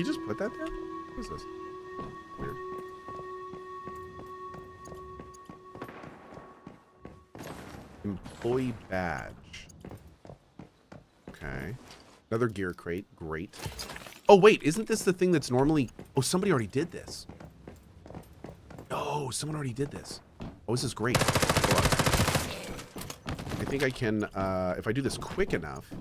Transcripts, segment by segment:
he just put that there? What is this? Weird. Employee badge. Okay. Another gear crate. Great. Oh, wait. Isn't this the thing that's normally... Oh, somebody already did this. No, someone already did this. Oh, this is great. I think I can... Uh, if I do this quick enough...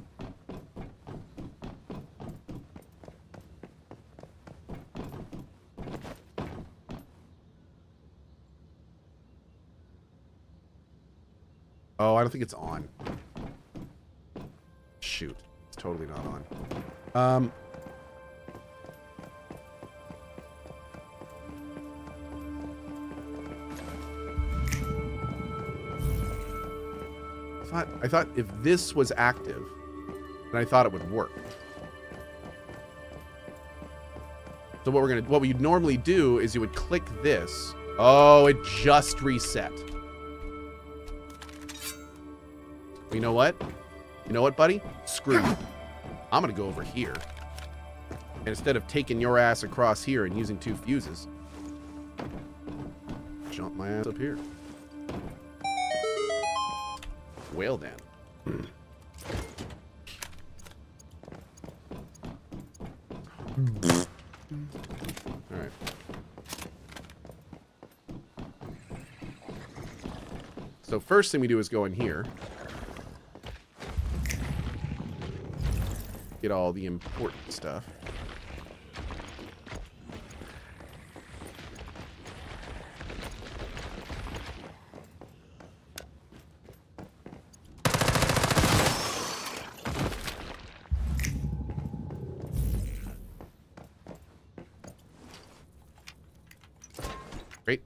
don't think it's on. Shoot. It's totally not on. Um... I thought, I thought if this was active, then I thought it would work. So what we're gonna, what we'd normally do is you would click this. Oh, it just reset. You know what? You know what, buddy? Screw you. I'm gonna go over here. And instead of taking your ass across here and using two fuses, jump my ass up here. Well then. Alright. So first thing we do is go in here. Get all the important stuff. Great.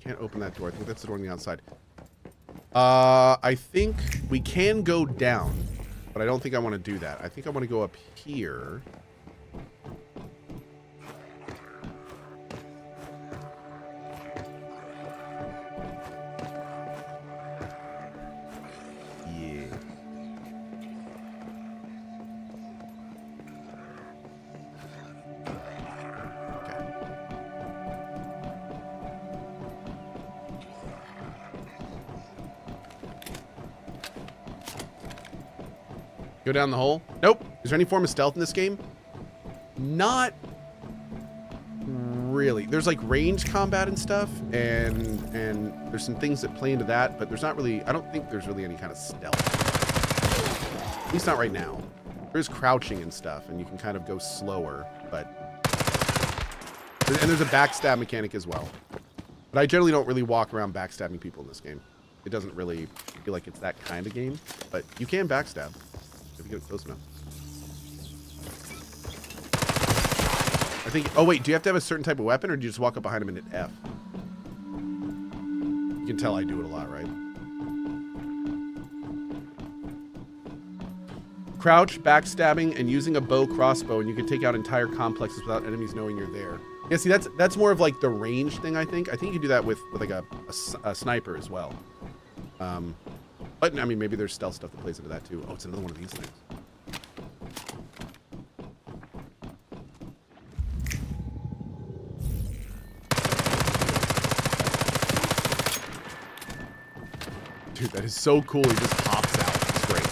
Can't open door. I think that's the door on the outside. Uh, I think we can go down, but I don't think I want to do that. I think I want to go up here. Go down the hole? Nope. Is there any form of stealth in this game? Not really. There's like range combat and stuff, and and there's some things that play into that, but there's not really. I don't think there's really any kind of stealth. At least not right now. There's crouching and stuff, and you can kind of go slower, but and there's a backstab mechanic as well. But I generally don't really walk around backstabbing people in this game. It doesn't really feel like it's that kind of game, but you can backstab close enough. I think. Oh wait, do you have to have a certain type of weapon, or do you just walk up behind him and hit F? You can tell I do it a lot, right? Crouch, backstabbing, and using a bow crossbow, and you can take out entire complexes without enemies knowing you're there. Yeah, see, that's that's more of like the range thing. I think. I think you can do that with with like a a sniper as well. Um, but I mean, maybe there's stealth stuff that plays into that too. Oh, it's another one of these things. Dude, that is so cool. He just pops out. It's great.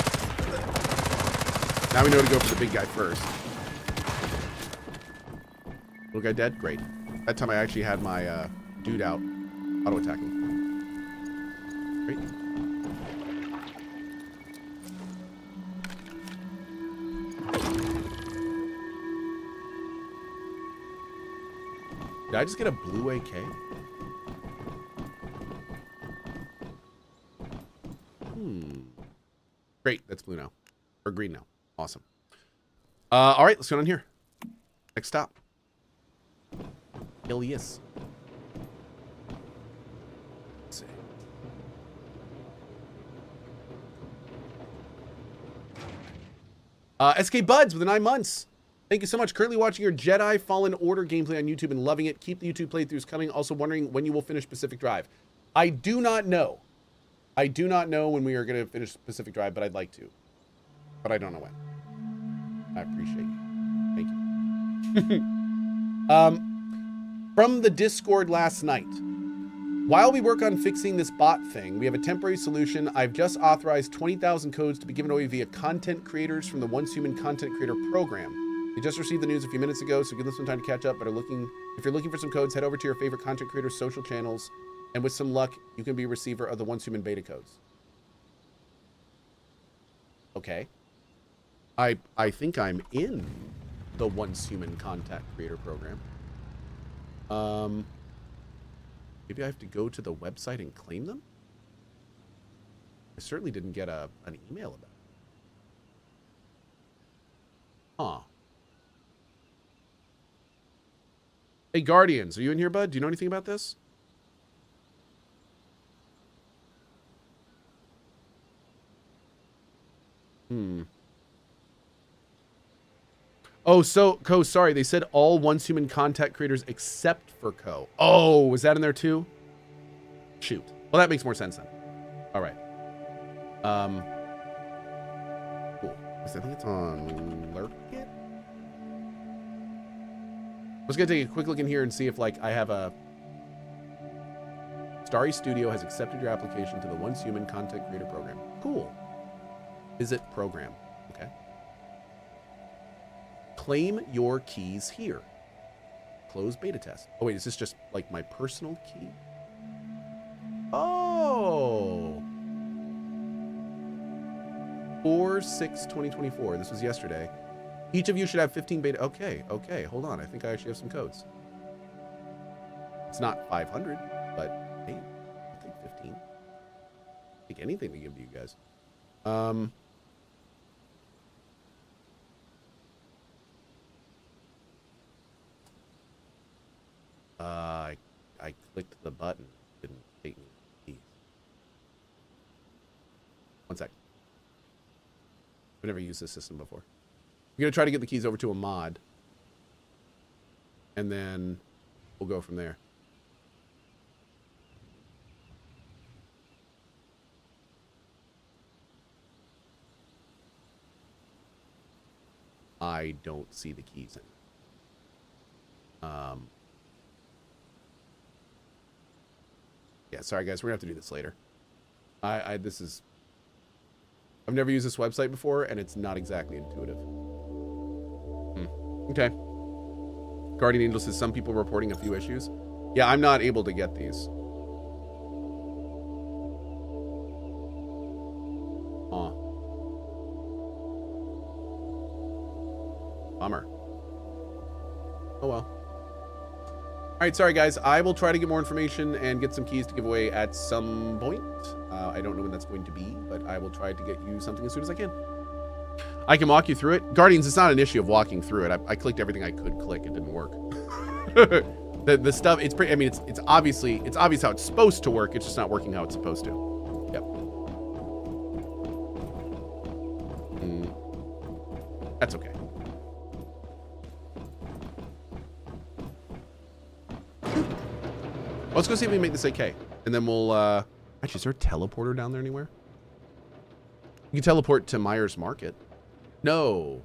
Now we know to go for the big guy first. Little guy dead? Great. That time I actually had my uh, dude out auto attacking. Great. Did I just get a blue AK? Hmm. Great. That's blue now. Or green now. Awesome. Uh, all right, let's go on here. Next stop. Ilias. Let's see. Uh, SK Buds with the nine months. Thank you so much. Currently watching your Jedi Fallen Order gameplay on YouTube and loving it. Keep the YouTube playthroughs coming. Also wondering when you will finish Pacific Drive. I do not know. I do not know when we are going to finish Pacific Drive, but I'd like to. But I don't know when. I appreciate you. Thank you. um, from the Discord last night. While we work on fixing this bot thing, we have a temporary solution. I've just authorized 20,000 codes to be given away via content creators from the Once Human Content Creator Program. You just received the news a few minutes ago, so give them some time to catch up. But are looking, if you're looking for some codes, head over to your favorite content creator social channels, and with some luck, you can be a receiver of the Once Human beta codes. Okay. I I think I'm in the Once Human Contact Creator Program. Um. Maybe I have to go to the website and claim them? I certainly didn't get a, an email about it. Huh. Hey, Guardians, are you in here, bud? Do you know anything about this? Hmm. Oh, so Cohh, sorry, they said all once human contact creators except for Cohh. Oh, was that in there too? Shoot. Well, that makes more sense then. All right. Um. Cool. I think it's on Lurkit. I was gonna take a quick look in here and see if like I have a Starry Studio has accepted your application to the Once Human Content Creator Program. Cool. Visit program. Okay. Claim your keys here. Close beta test. Oh, wait, is this just like my personal key? Oh. 4 6 2024. This was yesterday. Each of you should have 15 beta. Okay, okay, hold on. I think I actually have some codes. It's not 500, but hey, I'll take 15. I'll take anything to give to you guys. Um, Uh, I, I clicked the button. Didn't take me keys. One sec. I've never used this system before. I'm going to try to get the keys over to a mod. And then we'll go from there. I don't see the keys in. Um, yeah, sorry guys, we're gonna have to do this later. I, I this is I've never used this website before, and it's not exactly intuitive. Okay. Guardian Angel says some people reporting a few issues. Yeah, I'm not able to get these. Huh. Bummer. Oh well. All right, sorry guys. I will try to get more information and get some keys to give away at some point. Uh, I don't know when that's going to be, but I will try to get you something as soon as I can. I can walk you through it. Guardians, it's not an issue of walking through it. I, I clicked everything I could click. It didn't work. the the stuff. It's pretty. I mean, it's it's obviously it's obvious how it's supposed to work. It's just not working how it's supposed to. Yep. Mm. That's okay. Let's go see if we make this AK. And then we'll, uh... Actually, is there a teleporter down there anywhere? You can teleport to Myers Market. No.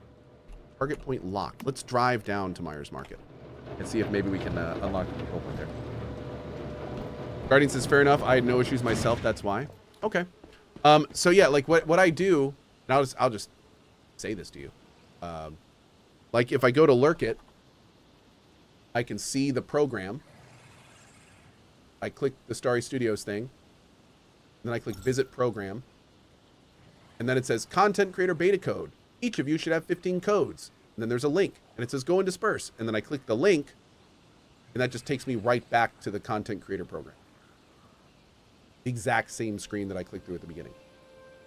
Target point locked. Let's drive down to Myers Market. And see if maybe we can uh, unlock the control point there. Guardian says, fair enough. I had no issues myself. That's why. Okay. Um, so yeah, like what, what I do, and I'll just, I'll just say this to you. Um, like if I go to Lurkit, I can see the program I click the Starry Studios thing. Then I click Visit Program. And then it says Content Creator Beta Code. Each of you should have 15 codes. And then there's a link. And it says Go and Disperse. And then I click the link. And that just takes me right back to the Content Creator Program. The exact same screen that I clicked through at the beginning.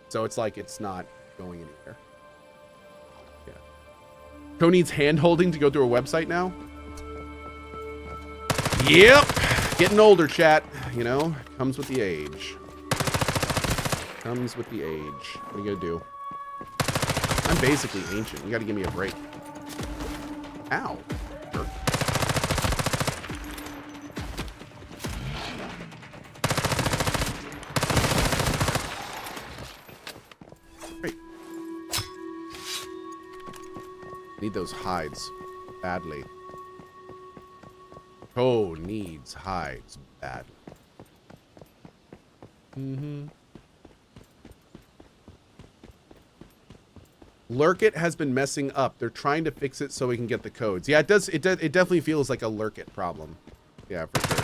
So it's like it's not going anywhere. Yeah. Cohh needs hand holding to go through a website now? Yep. Getting older, chat. You know, comes with the age. Comes with the age. What are you gonna do? I'm basically ancient. You gotta give me a break. Ow. Great. Need those hides. Badly. Cole needs hides badly. Mm-hmm. Lurkit has been messing up. They're trying to fix it so we can get the codes. Yeah, it does. It does. It definitely feels like a Lurkit problem. Yeah, for sure.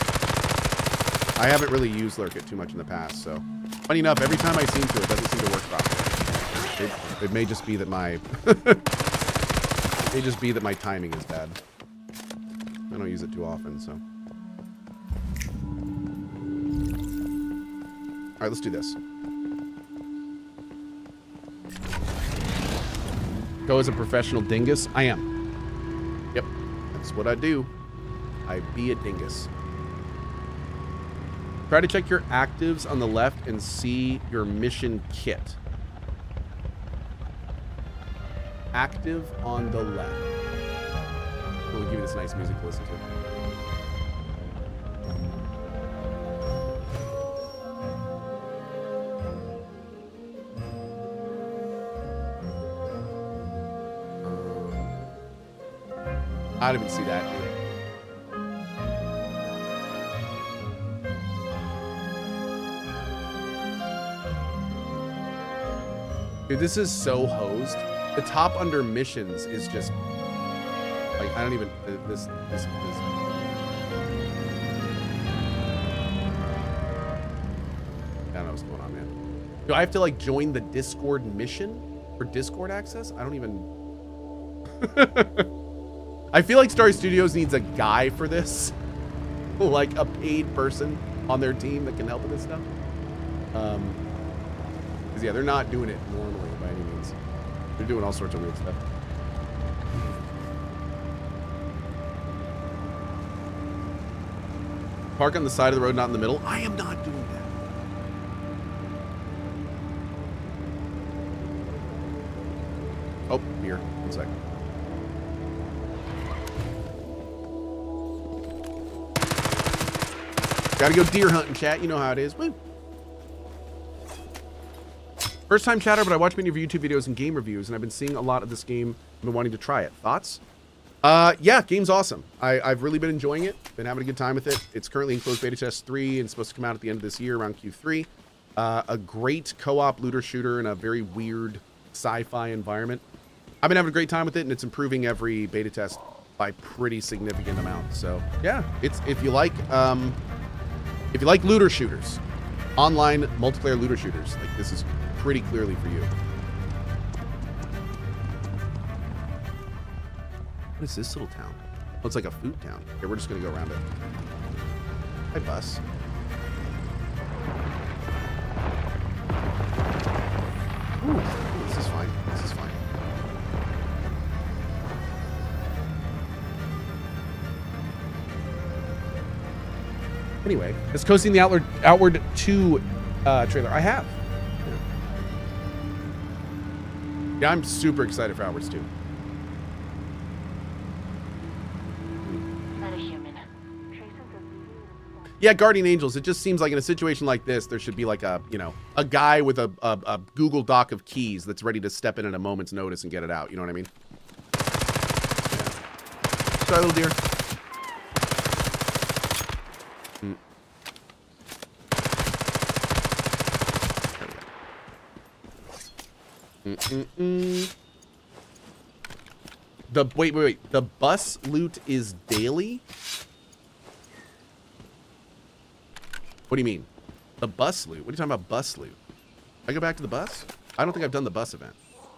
I haven't really used Lurkit too much in the past, so funny enough, every time I seem to, it doesn't seem to work properly. It, it may just be that my it may just be that my timing is bad. I don't use it too often, so. All right, let's do this. Go as a professional dingus? I am. Yep, that's what I do. I be a dingus. Try to check your actives on the left and see your mission kit. Active on the left. We'll give you this nice music to listen to. I didn't see that, dude. This is so hosed. The top under missions is just like I don't even this this this. I don't know what's going on, man. Do I have to like join the Discord mission for Discord access? I don't even. I feel like Star Studios needs a guy for this, like a paid person on their team that can help with this stuff. Um, because yeah, they're not doing it normally by any means. They're doing all sorts of weird stuff. Park on the side of the road, not in the middle. I am not doing that. Oh, here. One sec. Gotta go deer hunting, chat. You know how it is. Woo. First time chatter, but I watch many of your YouTube videos and game reviews, and I've been seeing a lot of this game. I've been wanting to try it. Thoughts? Uh, yeah, game's awesome. I, I've really been enjoying it. Been having a good time with it. It's currently in closed beta test 3 and supposed to come out at the end of this year around Q3. Uh, a great co-op looter shooter in a very weird sci-fi environment. I've been having a great time with it, and it's improving every beta test by pretty significant amount. So yeah, it's if you like um, if you like looter shooters, online multiplayer looter shooters, like this is pretty clearly for you. What is this little town? Oh, it's like a food town. Okay, we're just gonna go around it. Hi, bus. Ooh, it's coasting the Outward Outward 2 uh, trailer. I have. Yeah, I'm super excited for Outwards 2. Yeah, Guardian Angels. It just seems like in a situation like this, there should be like a, you know, a guy with a, a, a Google Doc of keys that's ready to step in at a moment's notice and get it out. You know what I mean? Yeah. Sorry, little deer. Mm -mm. The wait, wait, wait. The bus loot is daily. What do you mean? The bus loot? What are you talking about bus loot? I go back to the bus? I don't think I've done the bus event.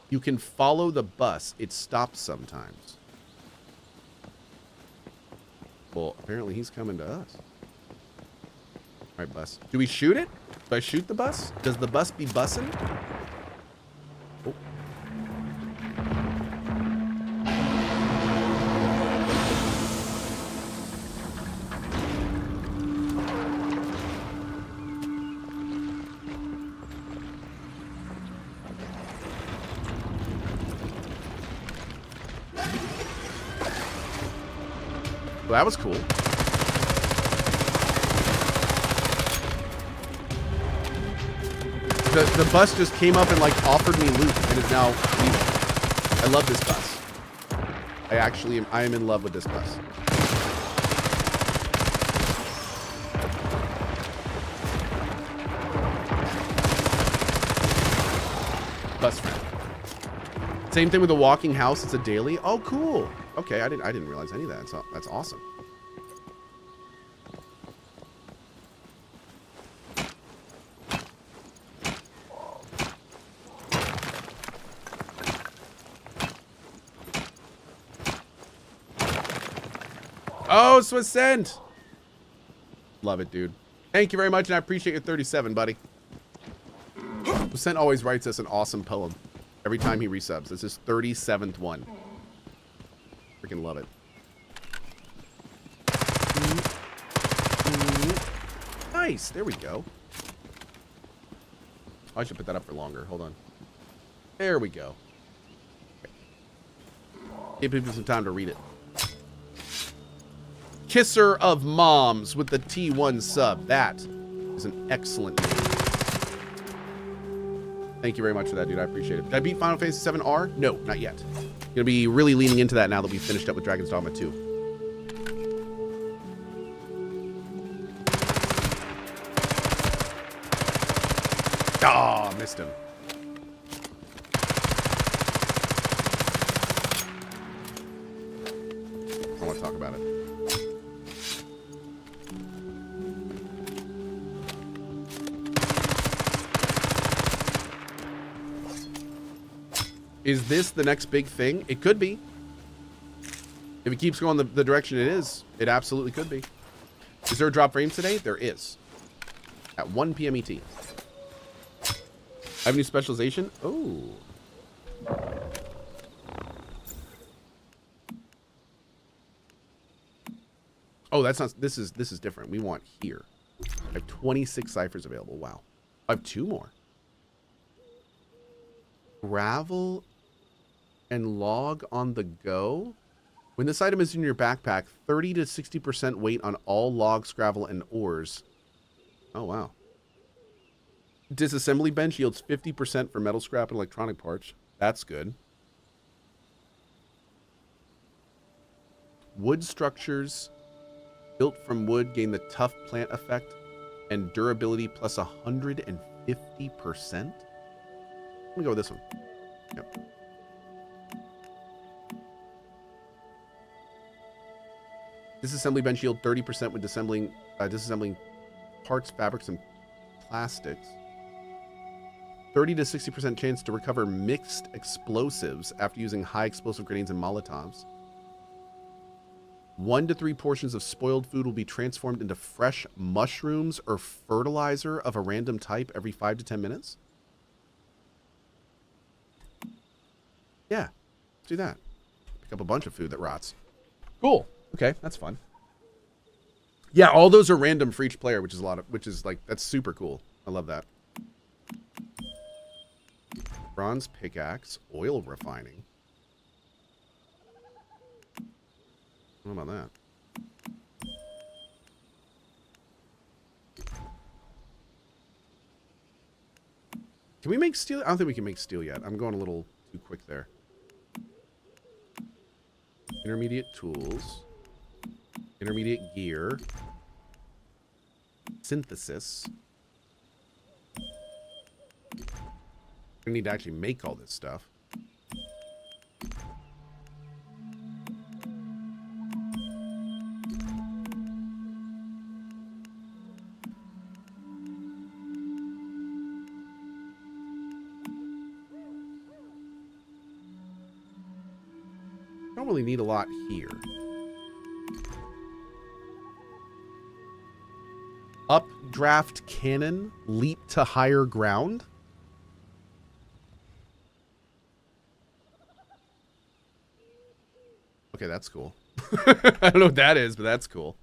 You can follow the bus. It stops sometimes. Well, apparently he's coming to us. All right, bus. Do we shoot it? Do I shoot the bus? Does the bus be bussing? Well, that was cool. The, the bus just came up and like offered me loot and is now leaving. I love this bus. I actually am, I am in love with this bus. Bus friend. Same thing with the walking house. It's a daily. Oh, cool. Okay, I didn't I didn't realize any of that. So that's awesome. Oh, Swiss Send. Love it, dude. Thank you very much, and I appreciate your 37, buddy. Swiss always writes us an awesome poem every time he resubs. This is 37th one. Freaking love it. Nice. There we go. I should put that up for longer. Hold on. There we go. Give people some time to read it. Kisser of Moms with the T1 sub. That is an excellent name. Thank you very much for that, dude. I appreciate it. Did I beat Final Fantasy 7R? No, not yet. Gonna be really leaning into that now that we've finished up with Dragon's Dogma 2. Ah, oh, missed him. Is this the next big thing? It could be. If it keeps going the, the direction it is, it absolutely could be. Is there a drop frames today? There is. At 1 p.m. ET. I have a new specialization. Oh. Oh, that's not, this is, this is different. We want here. I have 26 ciphers available. Wow. I have two more. Gravel and log on the go. When this item is in your backpack, 30 to 60% weight on all logs, gravel, and ores. Oh, wow. Disassembly bench yields 50% for metal scrap and electronic parts. That's good. Wood structures built from wood gain the tough plant effect and durability plus 150%. Let me go with this one. Yep. Disassembly bench yield 30% when disassembling, uh, disassembling parts, fabrics, and plastics. 30 to 60% chance to recover mixed explosives after using high explosive grenades and molotovs. One to three portions of spoiled food will be transformed into fresh mushrooms or fertilizer of a random type every five to 10 minutes. Yeah, do that. Pick up a bunch of food that rots. Cool. Okay, that's fun. Yeah, all those are random for each player, which is a lot of, which is like, that's super cool. I love that. Bronze pickaxe, oil refining. What about that? Can we make steel? I don't think we can make steel yet. I'm going a little too quick there. Intermediate tools. Intermediate gear. Synthesis. We need to actually make all this stuff. Don't really need a lot here. Updraft cannon leap to higher ground? Okay, that's cool. I don't know what that is, but that's cool.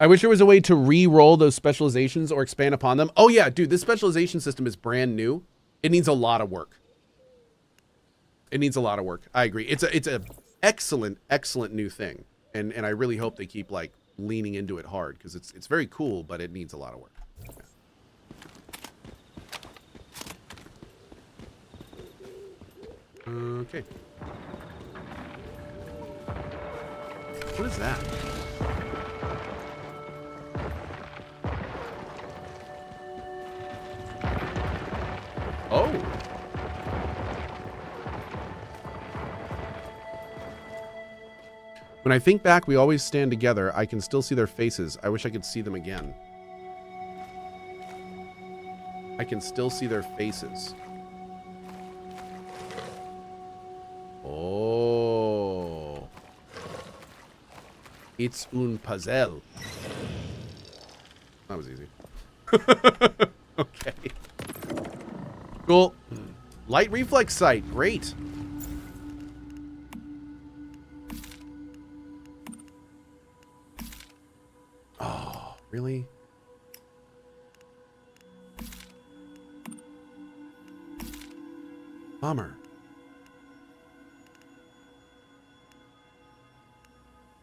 I wish there was a way to re-roll those specializations or expand upon them. Oh yeah, dude, this specialization system is brand new. It needs a lot of work. It needs a lot of work. I agree. It's a it's a excellent excellent new thing. And and I really hope they keep like leaning into it hard because it's it's very cool, but it needs a lot of work. Okay. What is that? When I think back, we always stand together. I can still see their faces. I wish I could see them again. I can still see their faces. Oh. It's un puzzle. That was easy. okay. Cool. Light reflex sight. Great.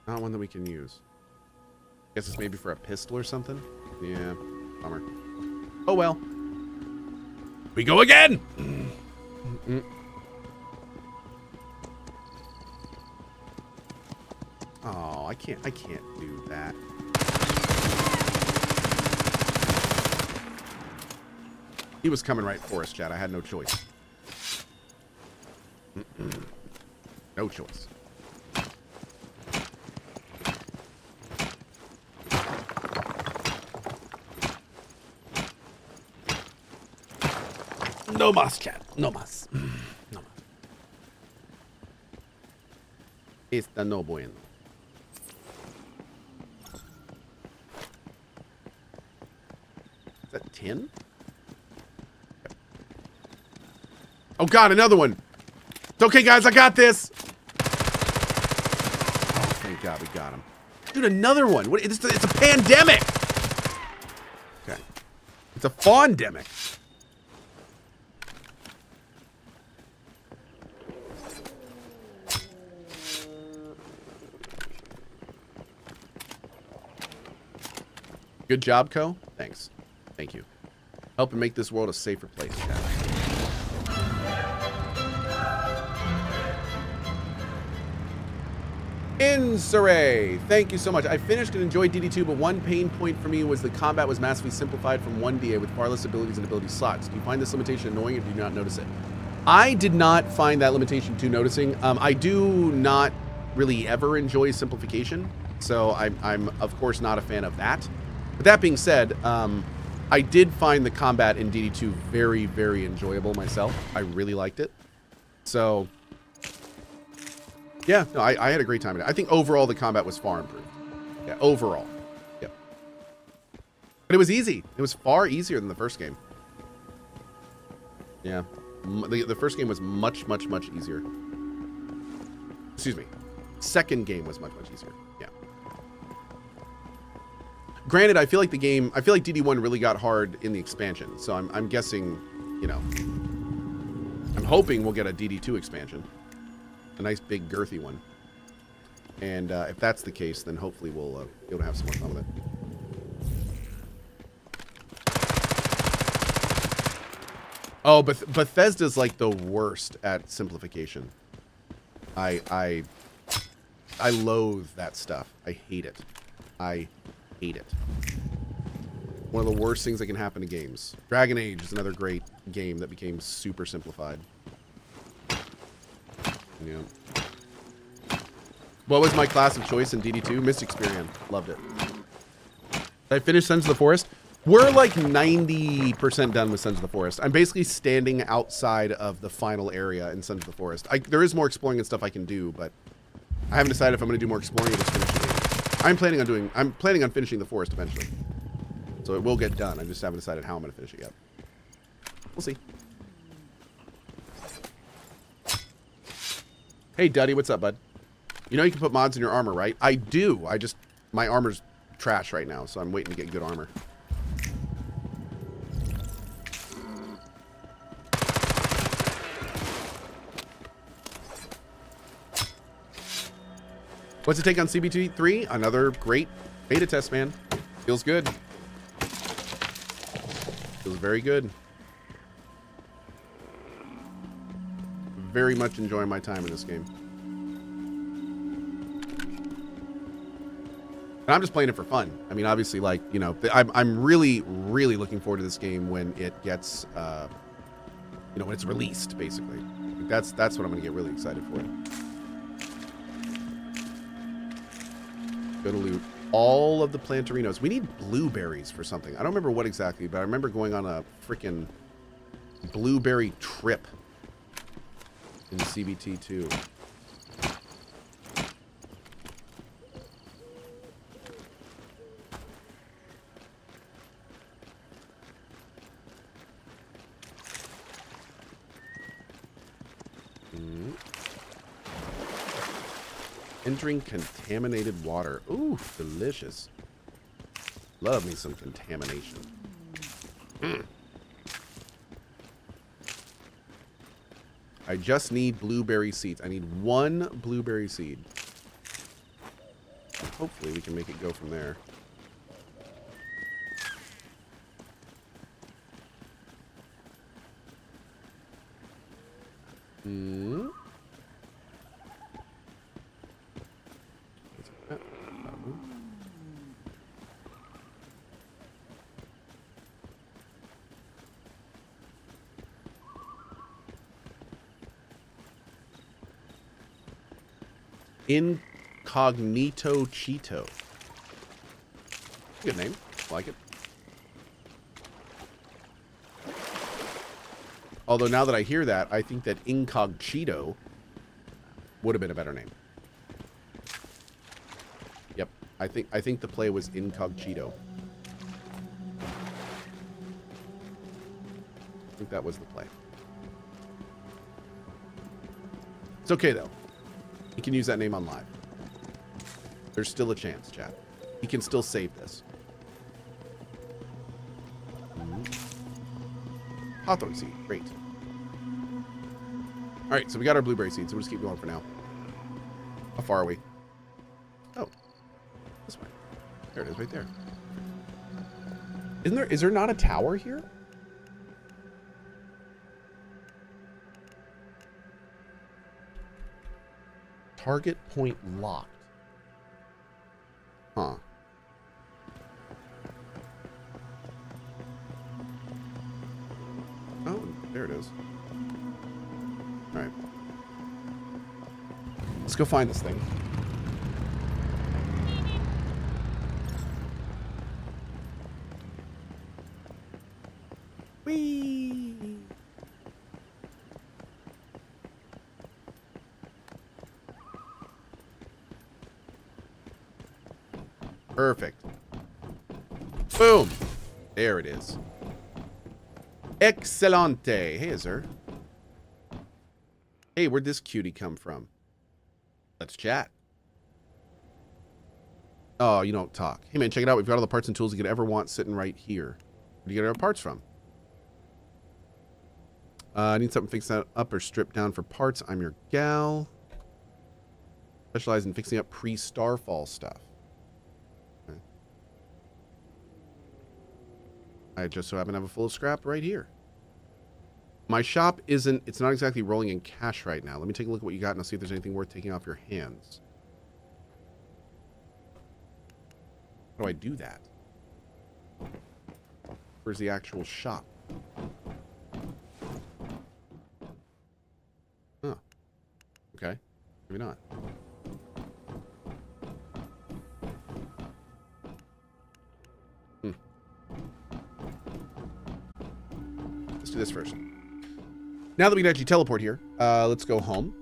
Not one that we can use. Guess it's maybe for a pistol or something? Yeah, bummer. Oh well. We go again! Mm. Oh, I can't, I can't do that. He was coming right for us, Chad. I had no choice. Mm -mm. No choice. No más, chat. No más. No más. Esta no bueno. Is that tin? Oh god, another one. It's okay, guys. I got this. Oh, thank God we got him. Dude, another one. What? It's, it's a pandemic. Okay. It's a fawn-demic. Good job, Cohh. Thanks. Thank you. Helping make this world a safer place. Insuray, thank you so much. I finished and enjoyed DD2, but one pain point for me was the combat was massively simplified from 1DA with far less abilities and ability slots. Do you find this limitation annoying or do you not notice it? I did not find that limitation too noticing. Um, I do not really ever enjoy simplification, so I'm, I'm of course not a fan of that. But that being said, um, I did find the combat in DD2 very, very enjoyable myself. I really liked it. So yeah, no, I, I had a great time. I think overall the combat was far improved. Yeah, overall. Yep. But it was easy. It was far easier than the first game. Yeah. The, the first game was much, much, much easier. Excuse me. Second game was much, much easier. Granted, I feel like the game, I feel like DD1 really got hard in the expansion. So I'm, I'm guessing, you know, I'm hoping we'll get a DD2 expansion a nice big girthy one. And uh, if that's the case, then hopefully we'll uh, be able to have some more fun with it. Oh, but Bethesda's like the worst at simplification. I I I loathe that stuff. I hate it. I hate it. One of the worst things that can happen to games. Dragon Age is another great game that became super simplified. Yeah. What was my class of choice in DD2? Mystic Spearhand. Loved it. I finish Sons of the Forest? We're like 90% done with Sons of the Forest. I'm basically standing outside of the final area in Sons of the Forest. I, there is more exploring and stuff I can do, but I haven't decided if I'm going to do more exploring or just finish. I'm planning on doing. I'm planning on finishing the forest eventually, so it will get done. I just haven't decided how I'm going to finish it yet. We'll see. Hey, Duddy, what's up, bud? You know you can put mods in your armor, right? I do. I just... My armor's trash right now, so I'm waiting to get good armor. What's it take on CBT3? Another great beta test, man. Feels good. Feels very good. very much enjoying my time in this game. And I'm just playing it for fun. I mean, obviously, like you know, I'm I'm really really looking forward to this game when it gets, uh, you know, when it's released. Basically, that's that's what I'm gonna get really excited for. Go to loot all of the plantarinos. We need blueberries for something. I don't remember what exactly, but I remember going on a freaking blueberry trip in CBT2. Entering contaminated water. Ooh, delicious. Love me some contamination. Mm. I just need blueberry seeds. I need one blueberry seed. Hopefully we can make it go from there. Hmm. Incognito Cheeto. Good name. Like it. Although now that I hear that, I think that Incogcheeto would have been a better name. Yep. I think I think the play was Incogcheeto. I think that was the play. It's okay though. He can use that name on live. There's still a chance, chat. He can still save this. Hmm. Hawthorn seed. Great. All right, so we got our blueberry seeds. So we'll just keep going for now. How far are we? Oh, this way. There it is, right there. Isn't there? Is there not a tower here? Target point locked. Huh. Oh, there it is. Alright. Let's go find this thing. Excelente. Hey, Azur. Hey, where'd this cutie come from? Let's chat. Oh, you don't talk. Hey, man, check it out. We've got all the parts and tools you could ever want sitting right here. Where do you get our parts from? Uh, I need something fixed up or stripped down for parts. I'm your gal. Specialize in fixing up pre-Starfall stuff. I just so happen to have a full scrap right here. My shop isn't, it's not exactly rolling in cash right now. Let me take a look at what you got and I'll see if there's anything worth taking off your hands. How do I do that? Where's the actual shop? Huh. Okay. Maybe not. Hmm. let's do this first. Now that we can actually teleport here, uh, let's go home.